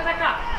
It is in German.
Attacca!